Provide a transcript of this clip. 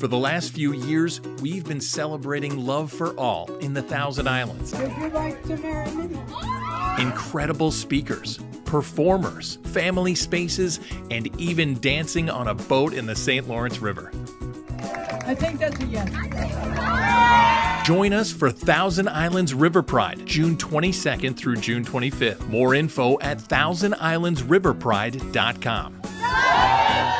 For the last few years, we've been celebrating love for all in the Thousand Islands. Would you like to marry me? Incredible speakers, performers, family spaces, and even dancing on a boat in the St. Lawrence River. I think that's a yes. Join us for Thousand Islands River Pride, June 22nd through June 25th. More info at thousandislandsriverpride.com.